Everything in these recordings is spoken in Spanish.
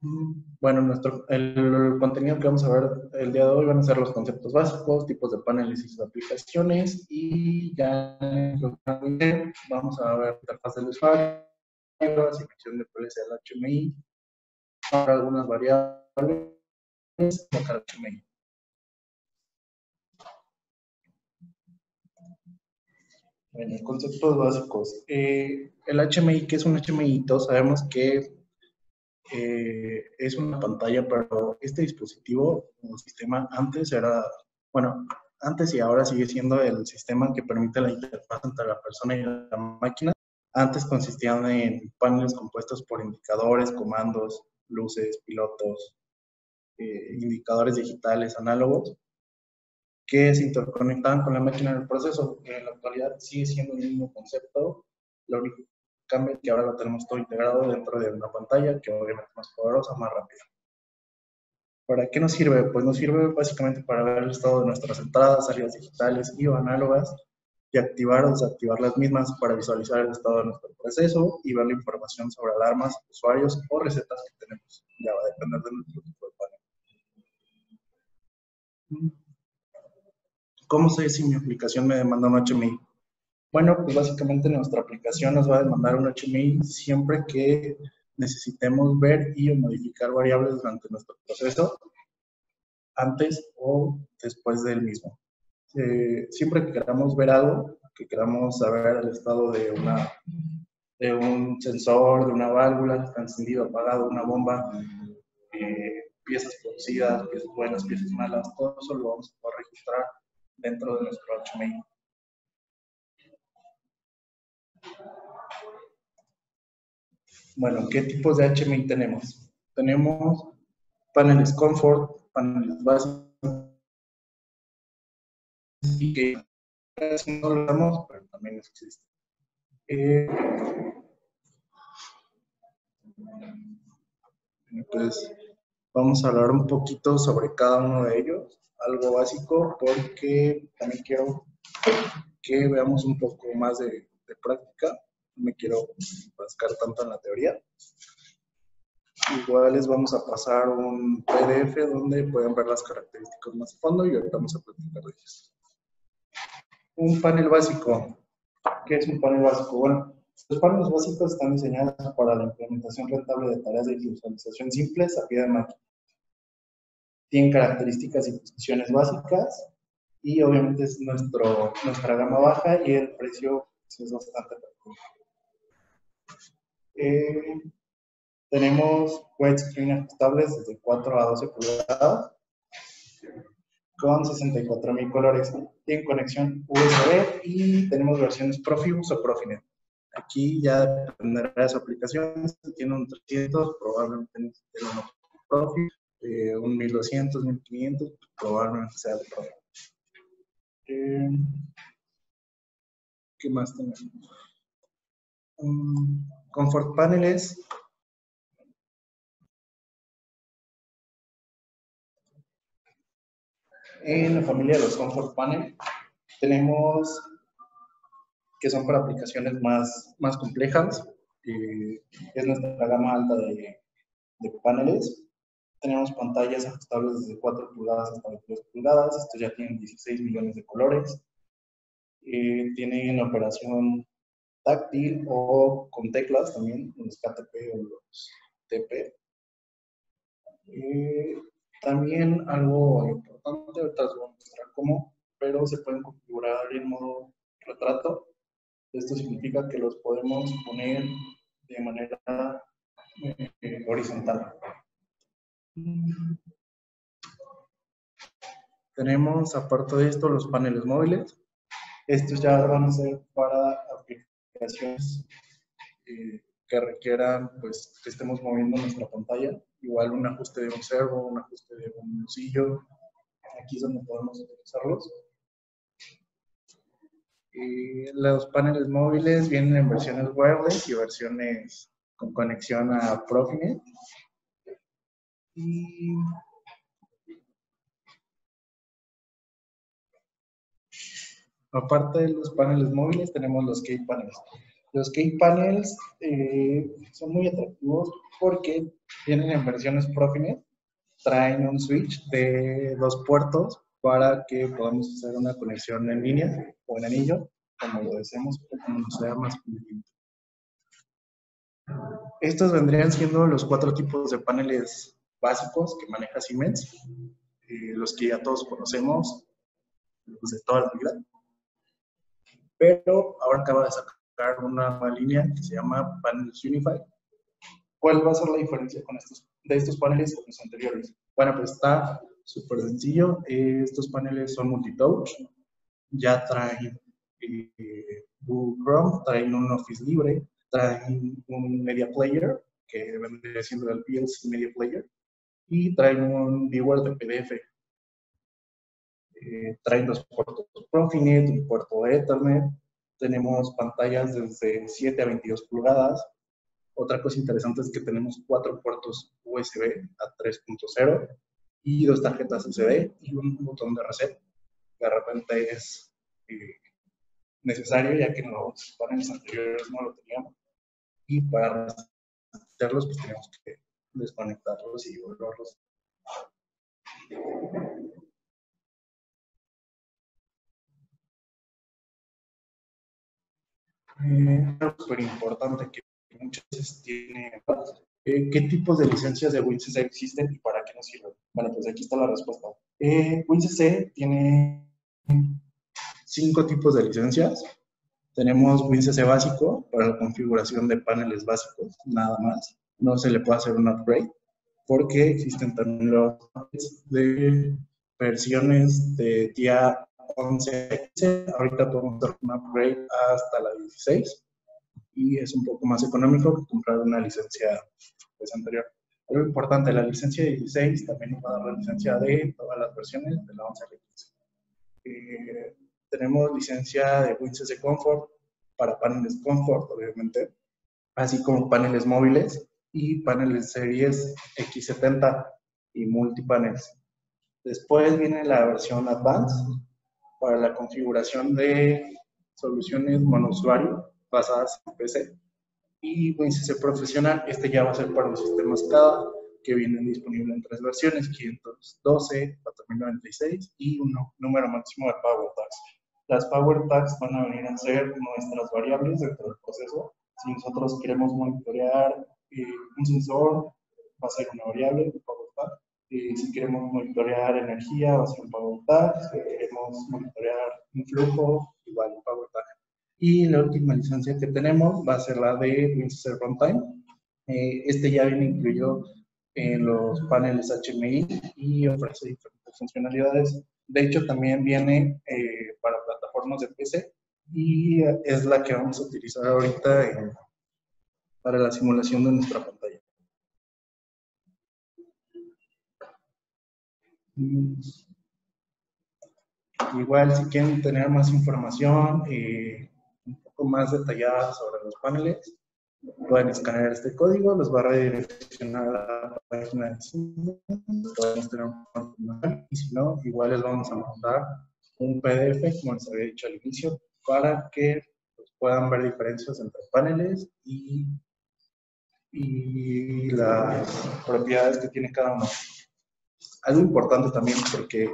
Bueno, nuestro, el, contenido que vamos a ver el día de hoy van a ser los conceptos básicos, tipos de paneles y sus aplicaciones y ya vamos a ver interfaz del usuario, asignación de PLC al HMI, algunas variables para HMI. Bueno, conceptos básicos. Eh, el HMI, ¿qué es un HMI? Todos sabemos que eh, es una pantalla, pero este dispositivo o sistema antes era, bueno, antes y ahora sigue siendo el sistema que permite la interfaz entre la persona y la máquina. Antes consistían en paneles compuestos por indicadores, comandos, luces, pilotos, eh, indicadores digitales análogos que se interconectaban con la máquina en el proceso. En la actualidad sigue siendo el mismo concepto, cambio es que ahora lo tenemos todo integrado dentro de una pantalla que obviamente es más poderosa, más rápida. ¿Para qué nos sirve? Pues nos sirve básicamente para ver el estado de nuestras entradas, salidas digitales y o análogas y activar o desactivar las mismas para visualizar el estado de nuestro proceso y ver la información sobre alarmas, usuarios o recetas que tenemos. Ya va a depender de nuestro tipo de panel. ¿Cómo sé si mi aplicación me demanda un HMI? Bueno, pues básicamente nuestra aplicación nos va a demandar un HMI siempre que necesitemos ver y modificar variables durante nuestro proceso, antes o después del mismo. Eh, siempre que queramos ver algo, que queramos saber el estado de, una, de un sensor, de una válvula, está encendido, apagado, una bomba, eh, piezas producidas, piezas buenas, piezas malas, todo eso lo vamos a poder registrar dentro de nuestro HMI. Bueno, ¿qué tipos de HMI tenemos? Tenemos paneles comfort, paneles básicos, y que no lo damos, pero también existe. Eh, pues vamos a hablar un poquito sobre cada uno de ellos, algo básico, porque también quiero que veamos un poco más de práctica, no me quiero rascar tanto en la teoría. Igual les vamos a pasar un PDF donde pueden ver las características más a fondo y ahorita vamos a platicar de ellas. Un panel básico. ¿Qué es un panel básico? Bueno, los paneles básicos están diseñados para la implementación rentable de tareas de visualización simples a pie de máquina. Tienen características y posiciones básicas y obviamente es nuestro, nuestra gama baja y el precio es bastante eh, tenemos screen ajustables desde 4 a 12 pulgadas con 64.000 colores. Tienen conexión USB y tenemos versiones Profibus o Profinet. Aquí ya dependerá de su aplicación. Si tiene un 300, probablemente tiene un Profi, eh, un 1200, 1500, probablemente sea de Profi. Eh, ¿Qué más tenemos? Comfort paneles. En la familia de los Comfort Panel tenemos que son para aplicaciones más, más complejas. Eh, es nuestra gama alta de, de, paneles. Tenemos pantallas ajustables desde 4 pulgadas hasta 23 pulgadas. Estos ya tienen 16 millones de colores eh, tienen operación táctil o con teclas también, los KTP o los TP. Eh, también algo importante, ahorita les voy a mostrar cómo, pero se pueden configurar en modo retrato. Esto significa que los podemos poner de manera eh, horizontal. Tenemos, aparte de esto, los paneles móviles. Estos ya van a ser para eh, que requieran pues, que estemos moviendo nuestra pantalla. Igual un ajuste de un servo, un ajuste de un bolsillo. Aquí es donde podemos utilizarlos. Y los paneles móviles vienen en versiones wireless y versiones con conexión a Profinet. Y Aparte de los paneles móviles, tenemos los key panels. Los K-Panels eh, son muy atractivos porque tienen en versiones Profinet, traen un switch de dos puertos para que podamos hacer una conexión en línea o en anillo, como lo deseemos, como nos sea más conveniente. Estos vendrían siendo los cuatro tipos de paneles básicos que maneja Siemens, eh, los que ya todos conocemos, los de toda la vida. Pero ahora acaba de sacar una nueva línea que se llama Panels Unified. ¿Cuál va a ser la diferencia con estos, de estos paneles con los anteriores? Bueno, pues está súper sencillo. estos paneles son multitouch. Ya traen eh, Google Chrome, traen un Office libre, traen un Media Player, que vendría siendo el PLC Media Player, y traen un viewer de PDF. Eh, traen dos puertos Profinet, un puerto Ethernet, tenemos pantallas desde 7 a 22 pulgadas. Otra cosa interesante es que tenemos cuatro puertos USB a 3.0 y dos tarjetas SD y un botón de reset. De repente es eh, necesario ya que en los paneles anteriores no lo teníamos. Y para hacerlos pues tenemos que desconectarlos y volverlos. Eh, es súper importante que muchas veces tiene eh, ¿Qué tipos de licencias de WinCC existen y para qué nos sirven? Bueno, pues aquí está la respuesta. Eh, WinCC tiene cinco tipos de licencias. Tenemos WinCC básico para la configuración de paneles básicos, nada más. No se le puede hacer un upgrade porque existen también los de versiones de día 11 Ahorita podemos hacer un upgrade hasta la 16 y es un poco más económico que comprar una licencia pues, anterior. Algo importante, la licencia de 16 también nos va a dar la licencia de todas las versiones de la 11 a 15. Eh, tenemos licencia de WinCC Comfort para paneles Comfort, obviamente, así como paneles móviles y paneles series X70 y multipaneles. Después viene la versión Advanced para la configuración de soluciones monousuario basadas en PC y WinCC Profesional, este ya va a ser para los sistemas CADA que vienen disponibles en tres versiones, 512, 4096 y un número máximo de Power Tags. Las Power Tags van a venir a ser nuestras variables dentro del proceso. Si nosotros queremos monitorear eh, un sensor, va a ser una variable. Eh, si queremos monitorear energía, va a ser un Power Tag. Si queremos monitorear un flujo, igual un Power Tag. Y la última licencia que tenemos va a ser la de WinCC Runtime. Eh, este ya viene incluido en los paneles HMI y ofrece diferentes funcionalidades. De hecho, también viene eh, para plataformas de PC y es la que vamos a utilizar ahorita para la simulación de nuestra pantalla. Igual, si quieren tener más información, eh, más detalladas sobre los paneles, pueden escanear este código, los va a redireccionar a la página de Siemens, y si no, igual les vamos a mandar un PDF, como les había dicho al inicio, para que pues, puedan ver diferencias entre paneles y, y las propiedades que tiene cada uno. Algo importante también, porque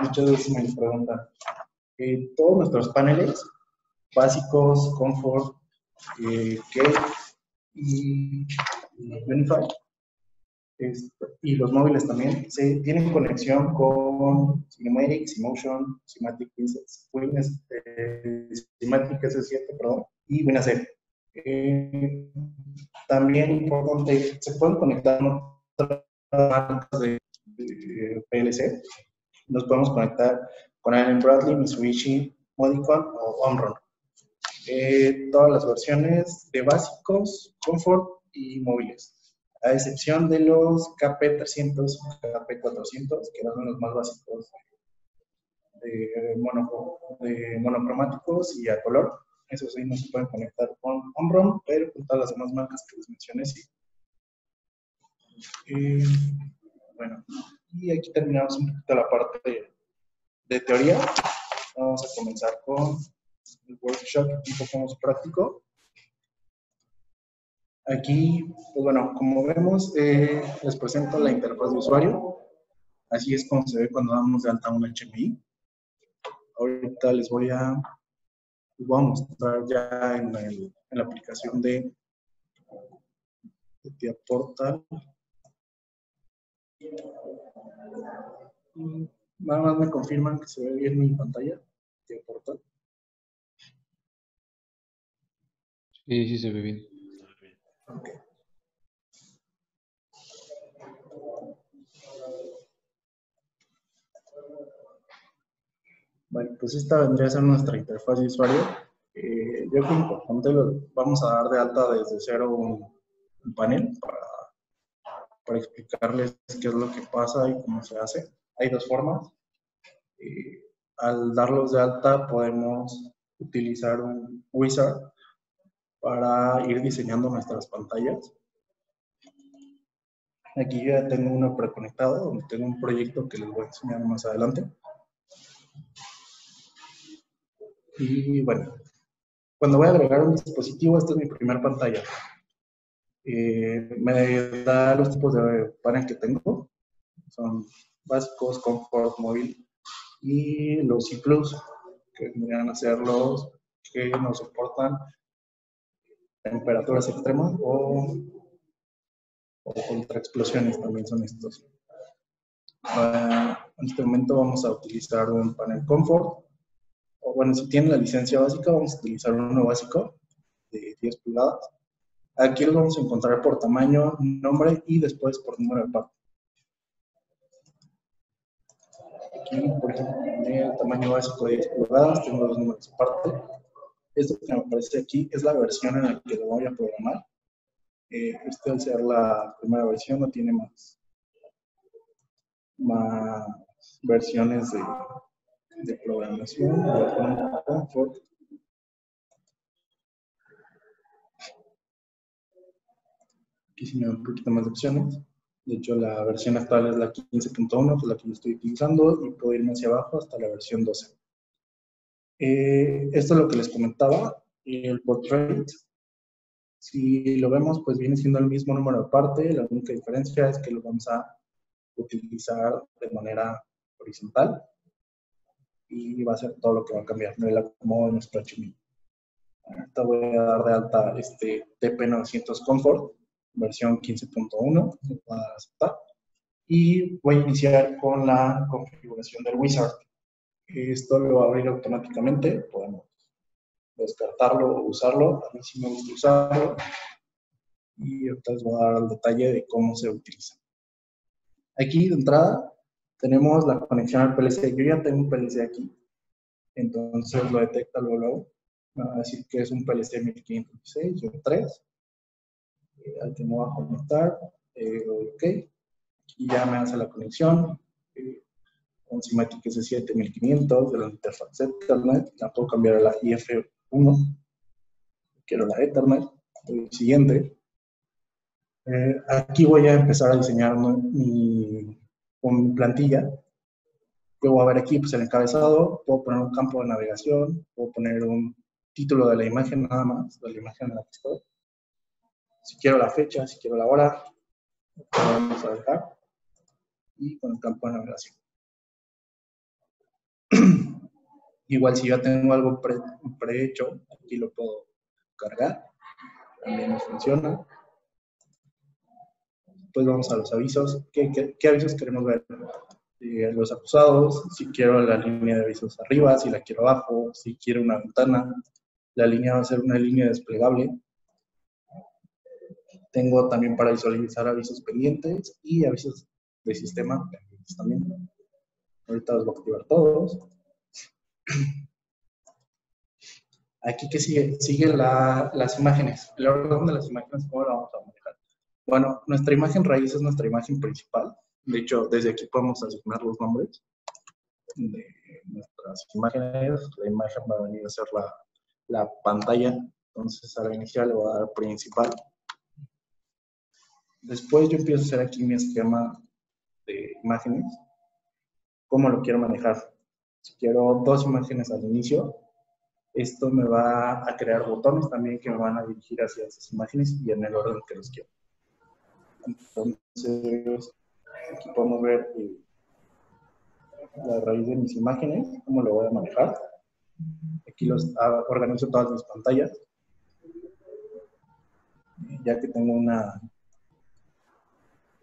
muchas veces me preguntan, eh, todos nuestros paneles básicos, Comfort, eh, y, y los móviles también se tienen conexión con Cinematic, Simotion, Cinematic Win, este, Cinematic S7, perdón, y WinAC. Eh, también importante, se pueden conectar otras marcas de, PLC. Nos podemos conectar con Allen Bradley, Mitsubishi, Modicon o Omron. Eh, todas las versiones de básicos, Comfort y móviles, a excepción de los KP300 y KP400, que eran los más básicos de, monocromáticos y a color. Esos sí no se pueden conectar con Omron, pero con todas las demás marcas que les mencioné sí. Eh, bueno, y aquí terminamos un poquito la parte de teoría. Vamos a comenzar con el workshop un poco más práctico. Aquí, pues bueno, como vemos, eh, les presento la interfaz de usuario. Así es como se ve cuando damos de alta un HMI. Ahorita les voy a, les voy a mostrar ya en, la aplicación de, de Portal. Nada más me confirman que se ve bien mi pantalla. Tia Portal. Sí, sí se ve bien. Ok. Bueno, pues esta vendría a ser nuestra interfaz de usuario. Eh, yo creo que importante, vamos a dar de alta desde cero un, un panel para, para explicarles qué es lo que pasa y cómo se hace. Hay dos formas. Eh, al darlos de alta podemos utilizar un wizard para ir diseñando nuestras pantallas. Aquí ya tengo uno preconectado, donde tengo un proyecto que les voy a enseñar más adelante. Y bueno, cuando voy a agregar un dispositivo, esta es mi primera pantalla. Eh, me da los tipos de panel que tengo. Son básicos, confort, móvil y los C+, que vendrían a ser los que nos soportan temperaturas extremas o, o contra explosiones también son estos. Ah, en este momento vamos a utilizar un panel confort o bueno, si tienen la licencia básica, vamos a utilizar uno básico de 10 pulgadas. Aquí los vamos a encontrar por tamaño, nombre y después por número de parte. Aquí, por ejemplo, el tamaño básico de 10 pulgadas, tengo los números de parte. Esto que me aparece aquí es la versión en la que lo voy a programar. Eh, este al ser la primera versión no tiene más, versiones de programación. Voy a poner Comfort. Aquí sí me da un poquito más de opciones. De hecho, la versión actual es la 15.1, que es la que yo estoy utilizando, y puedo irme hacia abajo hasta la versión 12. Eh, esto es lo que les comentaba, el portrait. Si lo vemos, pues viene siendo el mismo número de parte, la única diferencia es que lo vamos a utilizar de manera horizontal y va a ser todo lo que va a cambiar, el acomodo de nuestro HMI. Ahorita voy a dar de alta este TP900 Comfort, versión 15.1, se va a aceptar. Y voy a iniciar con la configuración del wizard. Esto lo va a abrir automáticamente, podemos descartarlo o usarlo, a mí sí me gusta usarlo. Y ahorita les voy a dar el detalle de cómo se utiliza. Aquí de entrada tenemos la conexión al PLC. Yo ya tengo un PLC aquí, entonces lo detecta luego. Me va a decir que es un PLC 1516 o 3, eh, al que me voy a conectar. Eh, doy OK. Y ya me hace la conexión. Eh, un Simatic S7 1500 de la interfaz Ethernet. La puedo cambiar a la IF1. Quiero la Ethernet. El siguiente. Eh, aquí voy a empezar a diseñar mi, con plantilla. Voy a ver aquí pues, el encabezado, puedo poner un campo de navegación, puedo poner un título de la imagen nada más, de la imagen en la que estoy. Si quiero la fecha, si quiero la hora, lo vamos a dejar. Y con el campo de navegación. Igual si ya tengo algo pre, prehecho, aquí lo puedo cargar. También nos funciona pues vamos a los avisos. ¿Qué, qué, qué avisos queremos ver? Eh, los acusados, si quiero la línea de avisos arriba, si la quiero abajo, si quiero una ventana. La línea va a ser una línea desplegable. Tengo también para visualizar avisos pendientes y avisos de sistema pendientes también. Ahorita los voy a activar todos. Aquí que sigue, sigue la, las imágenes. El orden de las imágenes, ¿cómo lo vamos a manejar? Bueno, nuestra imagen raíz es nuestra imagen principal. De hecho, desde aquí podemos asignar los nombres de nuestras imágenes. La imagen va a venir a ser la, la pantalla. Entonces, a la inicial le voy a dar principal. Después yo empiezo a hacer aquí mi esquema de imágenes. ¿Cómo lo quiero manejar? Si quiero dos imágenes al inicio, Esto me va a crear botones también que me van a dirigir hacia esas imágenes y en el orden que los quiero. Entonces, aquí podemos ver eh, la raíz de mis imágenes, cómo lo voy a manejar. Aquí los ah, organizo todas mis pantallas. Ya que tengo una,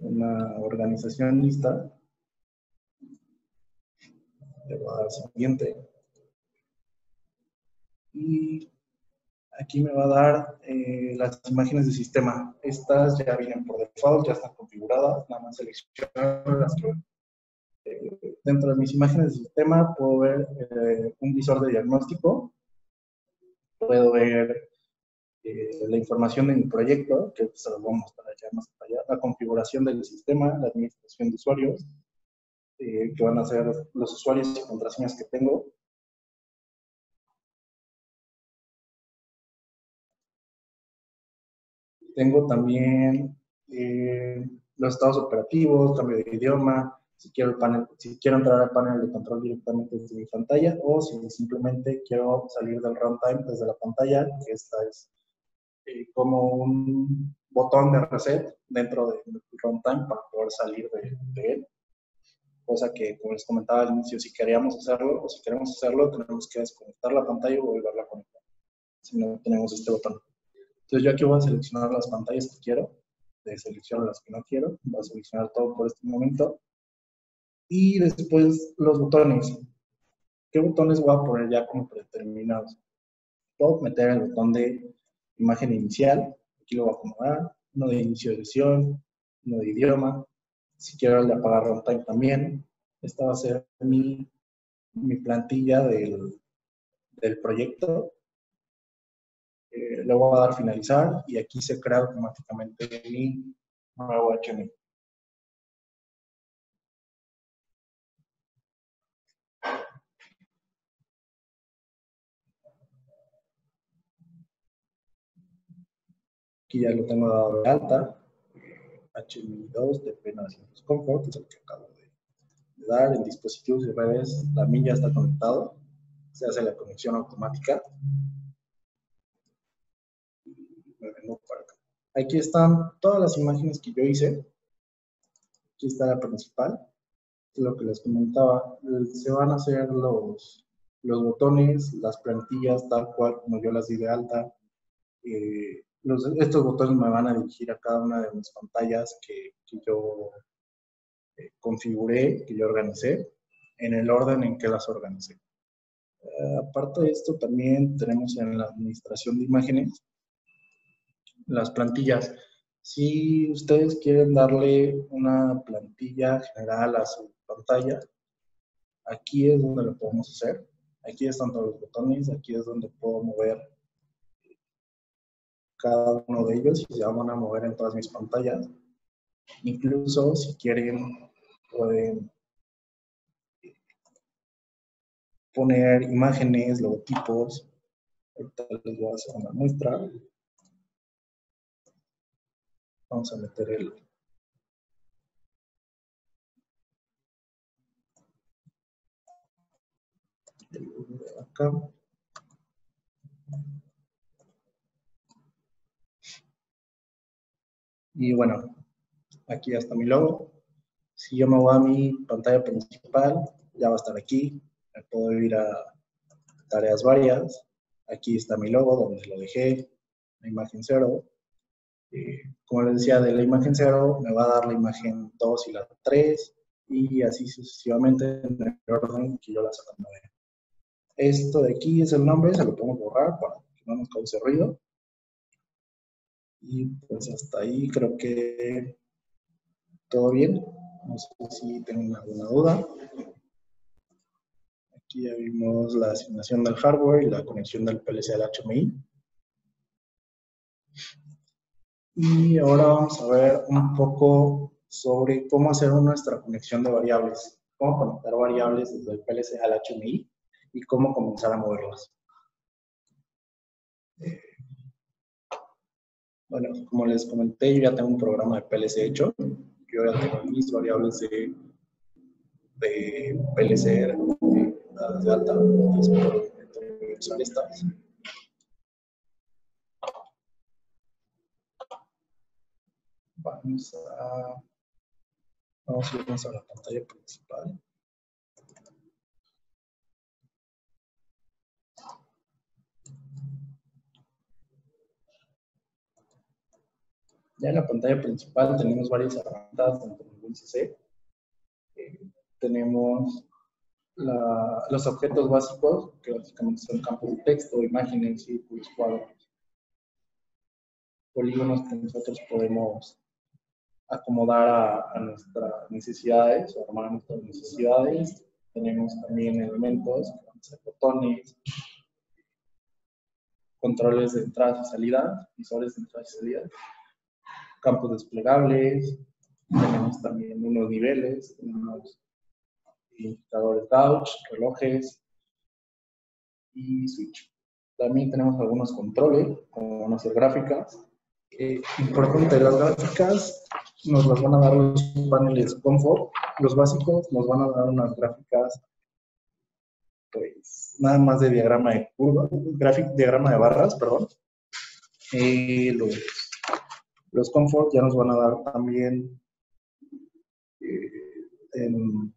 una organización lista, le voy a dar siguiente. Y aquí me va a dar eh, las imágenes de sistema. Estas ya vienen por default, ya están configuradas, nada más seleccionar las eh, dentro de mis imágenes de sistema puedo ver eh, un visor de diagnóstico, puedo ver la información de mi proyecto, que se lo voy a mostrar allá más allá, la configuración del sistema, la administración de usuarios, que van a ser los usuarios y contraseñas que tengo, Tengo también eh, los estados operativos, cambio de idioma, si quiero, el panel, si quiero entrar al panel de control directamente desde mi pantalla o si simplemente quiero salir del runtime desde la pantalla, que esta es eh, como un botón de reset dentro del runtime para poder salir de, de, él. Cosa que, como les comentaba al inicio, si queríamos hacerlo o si queremos hacerlo, tenemos que desconectar la pantalla y volverla a conectar. Si no tenemos este botón. Entonces yo aquí voy a seleccionar las pantallas que quiero, selecciono las que no quiero, voy a seleccionar todo por este momento. Y después los botones. ¿Qué botones voy a poner ya como predeterminados? Puedo meter el botón de imagen inicial, aquí lo voy a acomodar, uno de inicio de sesión, uno de idioma, si quiero el de apagar runtime también. Esta va a ser mi, mi plantilla del, del proyecto eh, le voy a dar finalizar y aquí se crea automáticamente mi nuevo HTML. Aquí ya lo tengo dado de alta. HTML2 de pena Comfort, es el que acabo de, dar. En dispositivos y redes también ya está conectado. Se hace la conexión automática. Aquí están todas las imágenes que yo hice. Aquí está la principal. Lo que les comentaba, se van a hacer los, los botones, las plantillas, tal cual como yo las di de alta. Eh, estos botones me van a dirigir a cada una de mis pantallas que, yo eh, configuré, que yo organicé, en el orden en que las organicé. Eh, aparte de esto, también tenemos en la administración de imágenes las plantillas. Si ustedes quieren darle una plantilla general a su pantalla, aquí es donde lo podemos hacer. Aquí están todos los botones, aquí es donde puedo mover cada uno de ellos y se van a mover en todas mis pantallas. Incluso si quieren, pueden poner imágenes, logotipos. Ahorita les voy a hacer una muestra. Vamos a meter el, el acá. Y bueno, aquí ya está mi logo. Si yo me voy a mi pantalla principal, ya va a estar aquí. Me puedo ir a tareas varias. Aquí está mi logo, donde lo dejé, la imagen cero. Eh, como les decía, de la imagen 0 me va a dar la imagen 2 y la 3 y así sucesivamente en el orden que yo las acomodé. Esto de aquí es el nombre, se lo podemos borrar para que no nos cause ruido. Y pues hasta ahí creo que todo bien. No sé si tienen alguna duda. Aquí ya vimos la asignación del hardware y la conexión del PLC al HMI. Y ahora vamos a ver un poco sobre cómo hacer nuestra conexión de variables, cómo conectar variables desde el PLC al HMI y cómo comenzar a moverlas. Bueno, como les comenté, yo ya tengo un programa de PLC hecho. Yo ya tengo mis variables de, de PLC de, alta. usar estas. Vamos a, vamos a irnos a la pantalla principal. Ya en la pantalla principal tenemos varias herramientas dentro del WinCC. Eh, tenemos los objetos básicos, que básicamente son campos de texto, imágenes, círculos, cuadros, polígonos que nosotros podemos acomodar a, a nuestras necesidades o armar nuestras necesidades. Tenemos también elementos, a botones, controles de entrada y salida, visores de entrada y salida, campos desplegables, tenemos también unos niveles, tenemos indicadores Gauch, relojes y switch. También tenemos algunos controles, como a ser gráficas. Eh, importante, las gráficas nos las van a dar los paneles Comfort. Los básicos nos van a dar unas gráficas, pues, nada más de diagrama de curva, diagrama de barras, perdón. Los, los Comfort ya nos van a dar también eh, en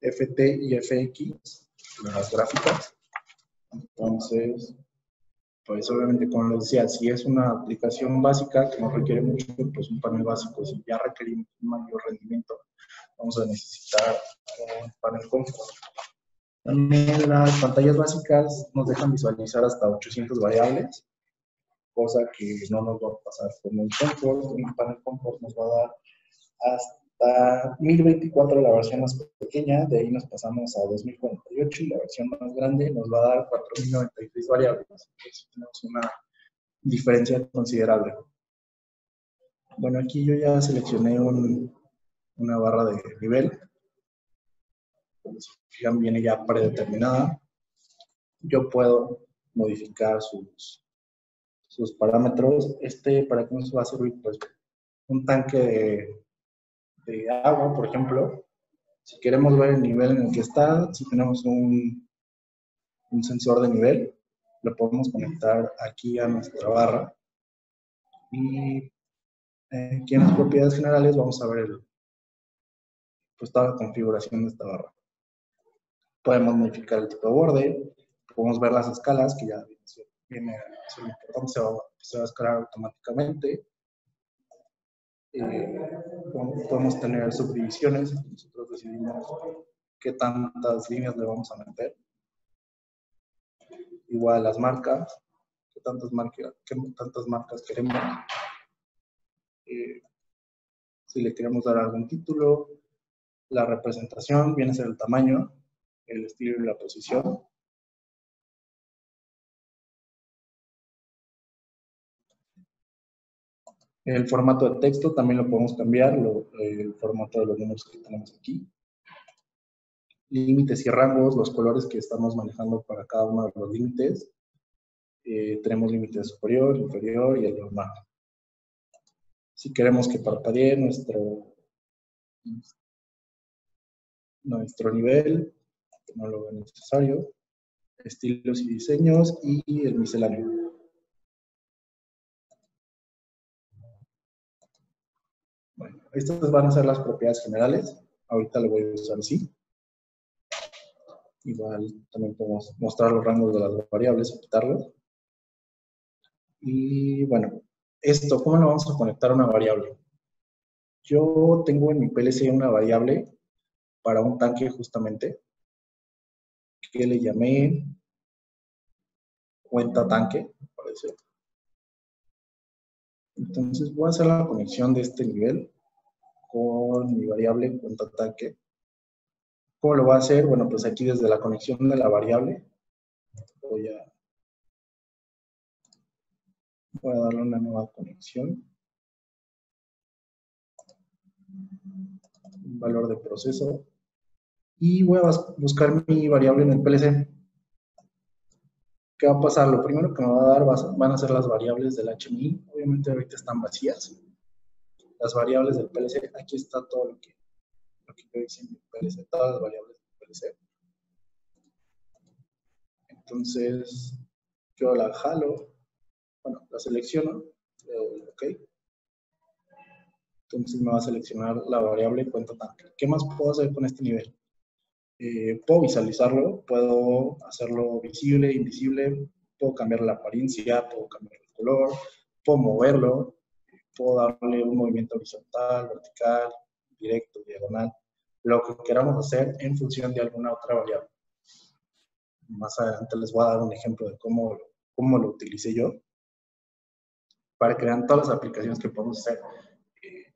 FT y FX, las gráficas. Entonces, pues obviamente, como les decía, si es una aplicación básica que no requiere mucho, pues un panel básico, si ya requerimos un mayor rendimiento, vamos a necesitar un panel confort. También las pantallas básicas nos dejan visualizar hasta 800 variables, cosa que no nos va a pasar con un confort. Un panel confort nos va a dar hasta 1024 la versión más pequeña, de ahí nos pasamos a 2048 y la versión más grande nos va a dar 4096 variables. Entonces tenemos una diferencia considerable. Bueno, aquí yo ya seleccioné un- una barra de nivel. Se fijan, viene ya predeterminada. Yo puedo modificar sus, sus parámetros. Este, ¿para qué nos va a servir? Pues un tanque de, de agua, por ejemplo, si queremos ver el nivel en el que está, si tenemos un, un sensor de nivel, lo podemos conectar aquí a nuestra barra. Y eh, aquí en las propiedades generales vamos a ver el, pues, toda la configuración de esta barra. Podemos modificar el tipo de borde, podemos ver las escalas, que ya viene, lo importante, se va, a escalar automáticamente. Eh, podemos podemos tener subdivisiones, nosotros decidimos qué tantas líneas le vamos a meter. Igual las marcas, qué tantas, marcas, qué tantas marcas queremos. Eh, si le queremos dar algún título, la representación viene a ser el tamaño, el estilo y la posición. El formato de texto también lo podemos cambiar, lo- el formato de los números que tenemos aquí. Límites y rangos, los colores que estamos manejando para cada uno de los límites. Eh, tenemos límite superior, inferior y el normal. Si queremos que parpadee nuestro, nuestro nivel, no lo veo necesario, estilos y diseños y el misceláneo. Estas van a ser las propiedades generales. Ahorita lo voy a usar así. Igual también podemos mostrar los rangos de las variables quitarlos. Y bueno, esto, ¿cómo lo vamos a conectar a una variable? Yo tengo en mi PLC una variable para un tanque justamente que le llamé cuenta tanque, parece. Entonces voy a hacer la conexión de este nivel con mi variable cuenta tanque. ¿Cómo lo voy a hacer? Bueno, pues aquí desde la conexión de la variable voy a, voy a darle una nueva conexión. Un valor de proceso. Y voy a bus- buscar mi variable en el PLC. ¿Qué va a pasar? Lo primero que me va a dar va van a ser las variables del HMI. Obviamente ahorita están vacías. Las variables del PLC, aquí está todo lo que, lo que yo hice mi PLC, todas las variables del PLC. Entonces, yo la jalo, bueno, la selecciono, le doy OK. Entonces me va a seleccionar la variable cuenta tanque. ¿Qué más puedo hacer con este nivel? Eh, puedo visualizarlo, puedo hacerlo visible, invisible, puedo cambiar la apariencia, puedo cambiar el color, puedo moverlo, puedo darle un movimiento horizontal, vertical, directo, diagonal, lo que queramos hacer en función de alguna otra variable. Más adelante les voy a dar un ejemplo de cómo, cómo lo utilicé yo para vean todas las aplicaciones que podemos hacer. Eh,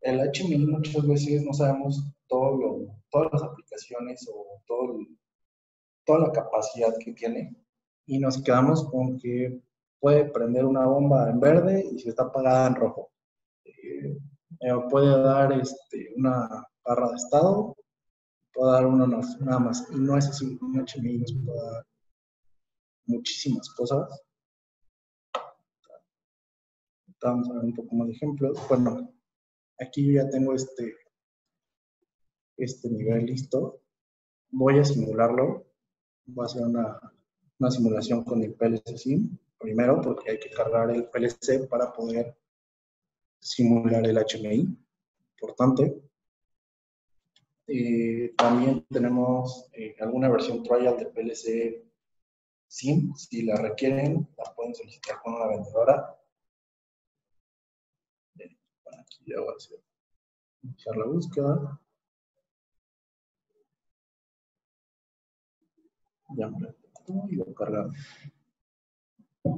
el HMI muchas veces no sabemos todo lo, todas las aplicaciones o todo toda la capacidad que tiene y nos quedamos con que puede prender una bomba en verde y si está apagada en rojo. Eh, puede dar este, una barra de estado, puede dar una nada más. Y no es así, un HMI nos puede dar muchísimas cosas. Vamos a ver un poco más de ejemplos. Bueno, aquí yo ya tengo este, este nivel listo. Voy a simularlo. Voy a hacer una, una simulación con el PLC Sim primero, porque hay que cargar el PLC para poder simular el HMI. Importante. Eh, también tenemos eh, alguna versión trial de PLC SIM. Si la requieren, la pueden solicitar con una vendedora. aquí ya voy a hacer, iniciar la búsqueda. Ya me y lo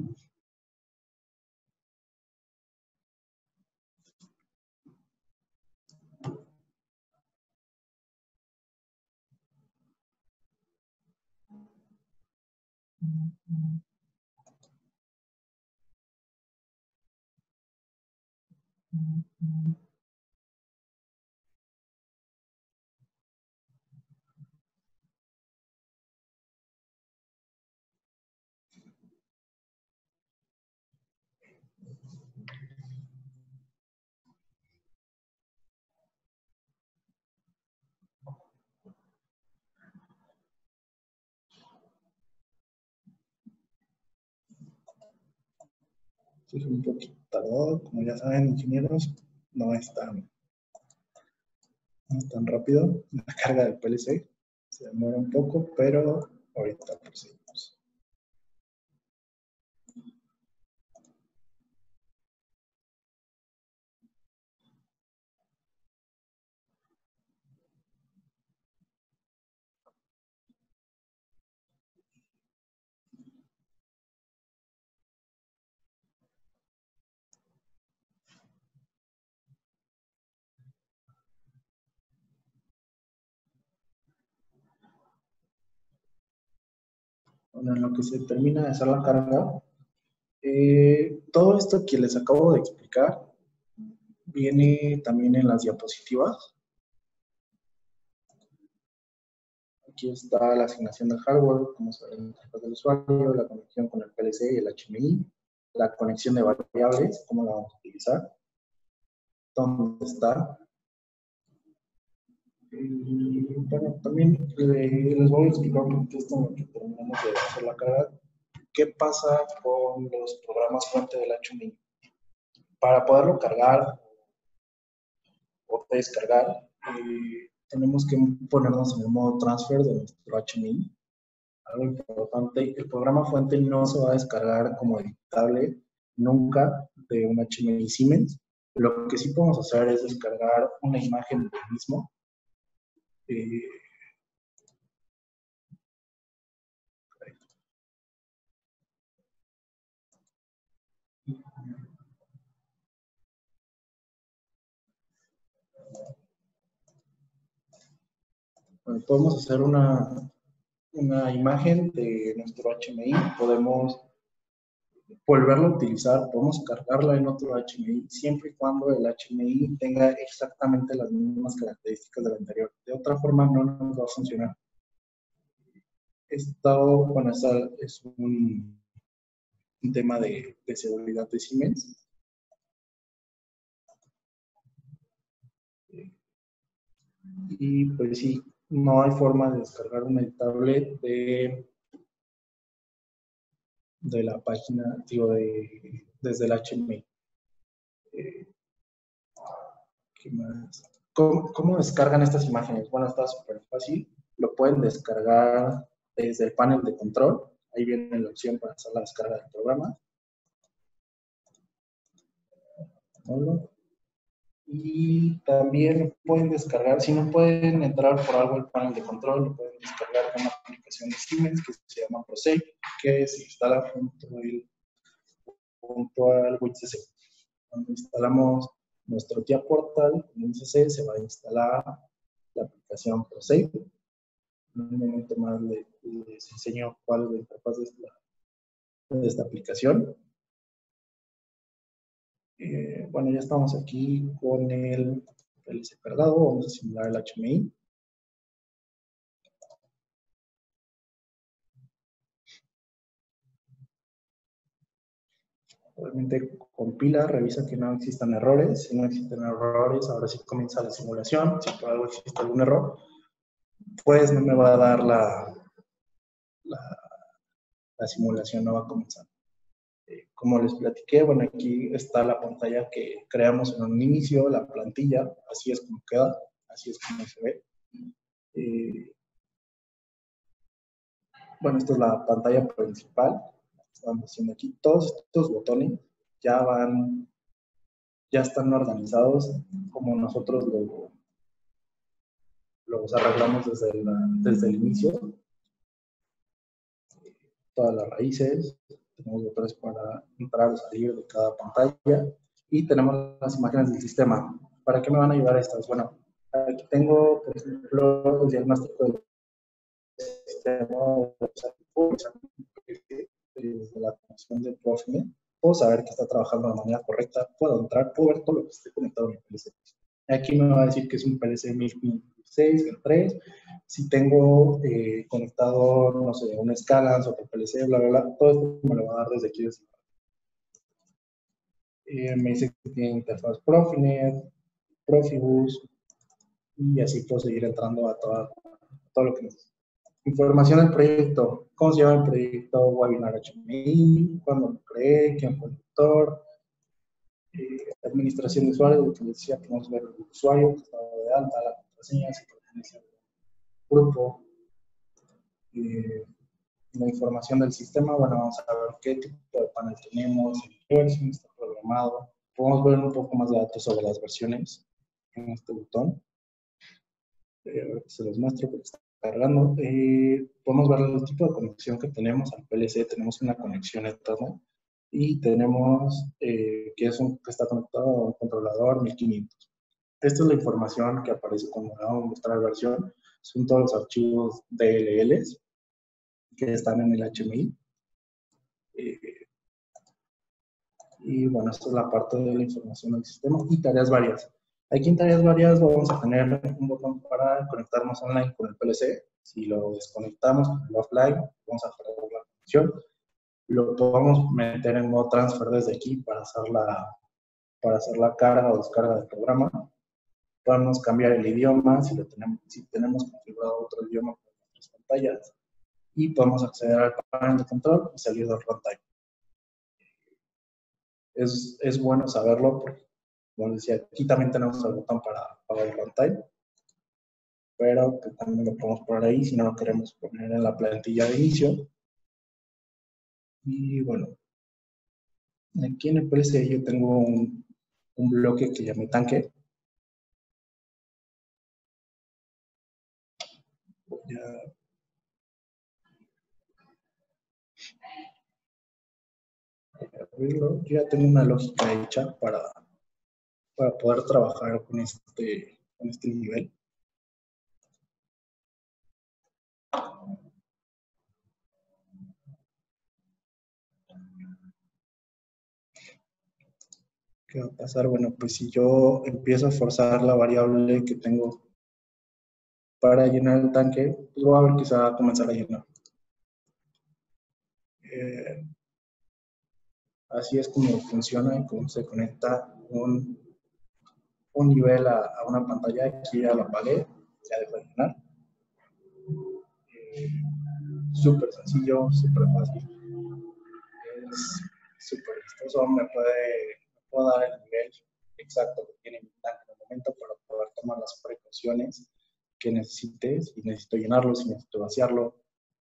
es un poquito tardado, como ya saben, ingenieros, no es tan, tan rápido la carga del PLC. Se demora un poco, pero ahorita en lo que se termina de hacer la carga, eh, todo esto que les acabo de explicar viene también en las diapositivas. Aquí está la asignación del hardware, como se ve en la del usuario, la conexión con el PLC y el HMI, la conexión de variables, cómo la vamos a utilizar, dónde está, y bueno, también eh, les voy a explicar un poquito que terminamos de hacer la carga. ¿Qué pasa con los programas fuente del HMI? Para poderlo cargar o descargar, eh, tenemos que ponernos en el modo transfer de nuestro HMI. Algo importante, el programa fuente no se va a descargar como editable nunca de un HMI Siemens. Lo que sí podemos hacer es descargar una imagen del mismo podemos hacer una, una imagen de nuestro HMI, podemos volverlo a utilizar, podemos cargarla en otro HMI, siempre y cuando el HMI tenga exactamente las mismas características del anterior. De otra forma no nos va a funcionar. Esto, bueno, es un, un tema de, de, seguridad de Siemens. Y pues sí, no hay forma de descargar una tablet de de la página, digo, de, desde el HTML. Eh, ¿Qué más? ¿Cómo, ¿Cómo, descargan estas imágenes? Bueno, está súper fácil. Lo pueden descargar desde el panel de control. Ahí viene la opción para hacer la descarga del programa. Y también pueden descargar, si no pueden entrar por algo al panel de control, lo pueden descargar con una aplicación de Siemens que se llama ProSafe, que se instala junto, el, junto al WCC. Cuando instalamos nuestro TIA portal en WCC, se va a instalar la aplicación ProSafe. En un momento más les, enseño cuál es la interfaz de esta, de esta aplicación. Eh, bueno, ya estamos aquí con el PLC cargado. Vamos a simular el HMI. Obviamente compila, revisa que no existan errores. Si no existen errores, ahora sí comienza la simulación. Si por algo existe algún error, pues no me va a dar la, la, la simulación, no va a comenzar. Eh, como les platiqué, bueno, aquí está la pantalla que creamos en un inicio, la plantilla, así es como queda, así es como se ve. Eh, bueno, esta es la pantalla principal. Estamos haciendo aquí todos estos botones ya van, ya están organizados como nosotros lo, los arreglamos desde, desde el inicio. Todas las raíces, tenemos botones para entrar o salir de cada pantalla y tenemos las imágenes del sistema. ¿Para qué me van a ayudar estas? Bueno, aquí tengo, por ejemplo, el diagnóstico del sistema desde la conexión del Profile. Puedo saber que está trabajando de manera correcta, puedo entrar, puedo ver todo lo que esté conectado en el PLC. Aquí me va a decir que es un PLC 1006, el 3, si tengo eh, conectado, no sé, un Scalance o PLC, bla, bla, bla, todo esto me lo va a dar desde aquí. Eh, me dice que tiene interfaz Profinet, Profibus, y así puedo seguir entrando a, todo lo que necesito. Información del proyecto. ¿Cómo se llama el proyecto Webinar HMI? ¿Cuándo lo creé? ¿Quién fue el autor? Eh, administración de usuarios, lo que decía, podemos ver el usuario que de alta, la contraseña, si pertenece al grupo, eh, la información del sistema, bueno, vamos a ver qué tipo de panel tenemos, qué versión está programado. Podemos ver un poco más de datos sobre las versiones en este botón. Eh, se los muestro porque está cargando. Eh, podemos ver el tipo de conexión que tenemos al PLC. Tenemos una conexión externa y tenemos que, es un, que está conectado a un controlador 1500. Esta es la información que aparece cuando vamos a mostrar versión son todos los archivos DLLs que están en el HMI. Eh, y bueno, esta es la parte de la información del sistema y tareas varias. Aquí en tareas varias vamos a tener un botón para conectarnos online con el PLC. Si lo desconectamos con el offline, vamos a perder la conexión. Lo podemos meter en modo transfer desde aquí para hacer la, para hacer la carga o descarga del programa podemos cambiar el idioma si, lo tenemos, si tenemos configurado otro idioma con nuestras pantallas y podemos acceder al panel de control y salir del runtime. Es, es bueno saberlo porque, como decía, aquí también tenemos el botón para apagar el runtime, pero que también lo podemos poner ahí si no lo queremos poner en la plantilla de inicio. Y bueno, aquí en el PLC yo tengo un, un bloque que llame tanque, Yo ya tengo una lógica hecha para, para poder trabajar con este, con este nivel. ¿Qué va a pasar? Bueno, pues si yo empiezo a forzar la variable que tengo para llenar el tanque, pues voy a ver que va a comenzar a llenar. Eh, así es como funciona y cómo se conecta un, nivel a, una pantalla. Aquí ya lo apagué, ya dejó de llenar. Eh, súper sencillo, súper fácil. es súper vistoso, me puede, me puede dar el nivel exacto que tiene mi tanque en el momento para poder tomar las precauciones que necesite, si necesito llenarlo, si necesito vaciarlo,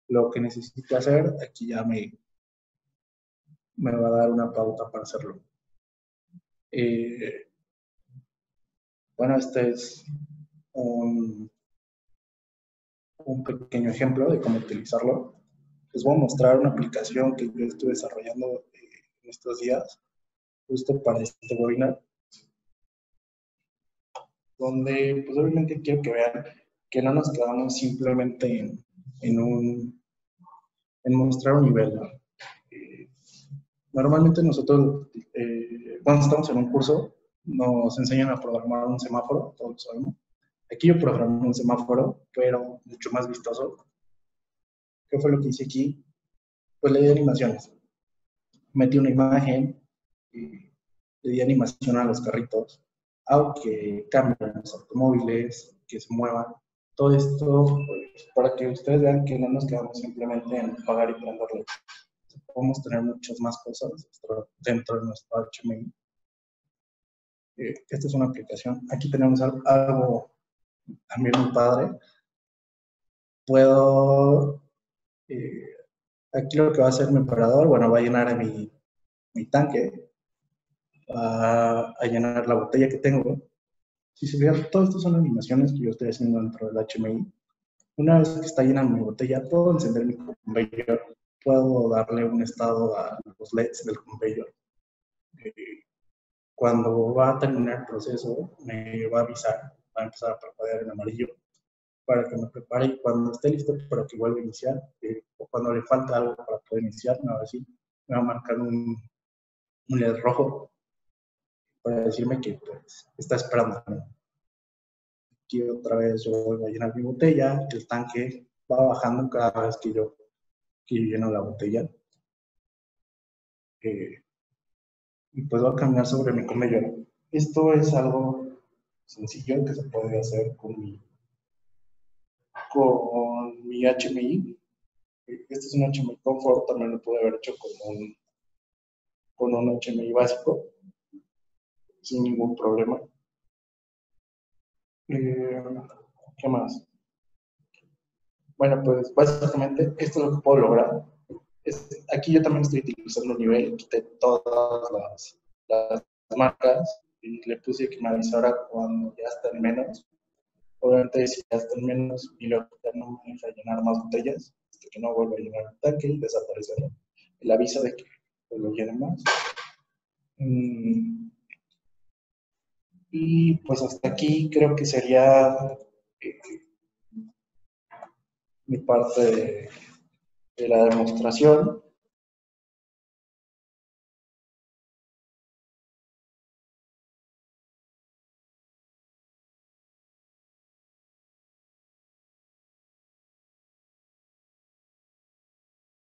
lo que necesite hacer, aquí ya me, me va a dar una pauta para hacerlo. Bueno, este es un, pequeño ejemplo de cómo utilizarlo. Les voy a mostrar una aplicación que yo estoy desarrollando eh, en estos días, justo para este webinar, donde pues obviamente quiero que vean que no nos quedamos simplemente en, un, en mostrar un nivel. Normalmente nosotros, eh, cuando estamos en un curso, nos enseñan a programar un semáforo, todos lo sabemos. Aquí yo programé un semáforo, pero mucho más vistoso. ¿Qué fue lo que hice aquí? Pues le di animaciones. Metí una imagen y le di animación a los carritos, aunque cambien los automóviles, que se muevan. Todo esto pues, para que ustedes vean que no nos quedamos simplemente en pagar y prenderle. Podemos tener muchas más cosas dentro de nuestro HMI. Eh, esta es una aplicación. Aquí tenemos algo también muy padre. Puedo, eh, aquí lo que va a hacer mi operador, bueno, va a llenar mi, mi tanque, va a llenar la botella que tengo. Si se fijan, todas estas son animaciones que yo estoy haciendo dentro del HMI. Una vez que está llena mi botella, puedo encender mi conveyor, puedo darle un estado a los LEDs del conveyor. Eh, cuando va a terminar el proceso, me va a avisar va a empezar a parpadear en amarillo para que me prepare y cuando esté listo para que vuelva a iniciar, eh, o cuando le falta algo para poder iniciar, me va a decir, me va a marcar un, un LED rojo para decirme que pues, está esperando. Aquí otra vez yo voy a llenar mi botella, el tanque va bajando cada vez que yo, que lleno la botella. Y pues va a caminar sobre mi comedor. Esto es algo sencillo que se puede hacer con mi, con mi HMI. Este es un HMI Comfort, también lo pude haber hecho con un, con un HMI básico, sin ningún problema. Eh, ¿Qué más? Bueno, pues básicamente esto es lo que puedo lograr. aquí yo también estoy utilizando nivel, quité todas las, las marcas y le puse que me avisara cuando ya están menos. Obviamente, si ya están menos y luego ya no me deja llenar más botellas, hasta que no vuelva a llenar el tanque y desaparecer el aviso de que lo llene más. Mm. Y pues hasta aquí creo que sería eh, mi parte de, de la demostración.